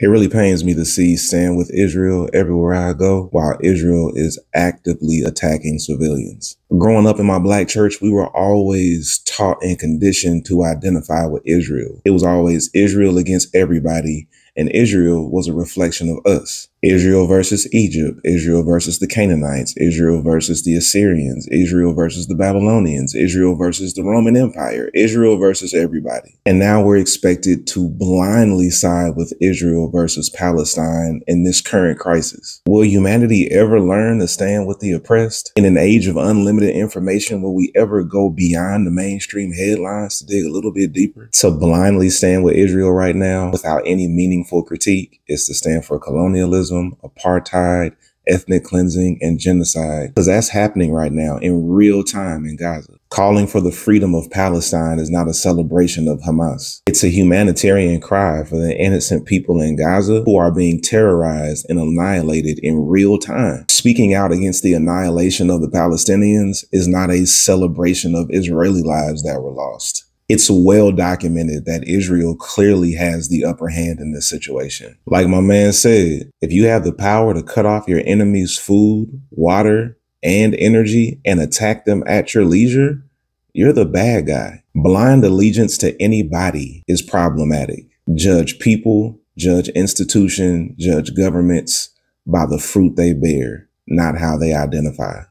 It really pains me to see stand with Israel everywhere I go while Israel is actively attacking civilians. Growing up in my black church, we were always taught and conditioned to identify with Israel. It was always Israel against everybody and Israel was a reflection of us. Israel versus Egypt, Israel versus the Canaanites, Israel versus the Assyrians, Israel versus the Babylonians, Israel versus the Roman Empire, Israel versus everybody. And now we're expected to blindly side with Israel versus Palestine in this current crisis. Will humanity ever learn to stand with the oppressed? In an age of unlimited information, will we ever go beyond the mainstream headlines to dig a little bit deeper? To blindly stand with Israel right now without any meaningful critique is to stand for colonialism, apartheid, ethnic cleansing, and genocide, because that's happening right now in real time in Gaza. Calling for the freedom of Palestine is not a celebration of Hamas. It's a humanitarian cry for the innocent people in Gaza who are being terrorized and annihilated in real time. Speaking out against the annihilation of the Palestinians is not a celebration of Israeli lives that were lost it's well documented that Israel clearly has the upper hand in this situation. Like my man said, if you have the power to cut off your enemy's food, water, and energy and attack them at your leisure, you're the bad guy. Blind allegiance to anybody is problematic. Judge people, judge institution, judge governments by the fruit they bear, not how they identify.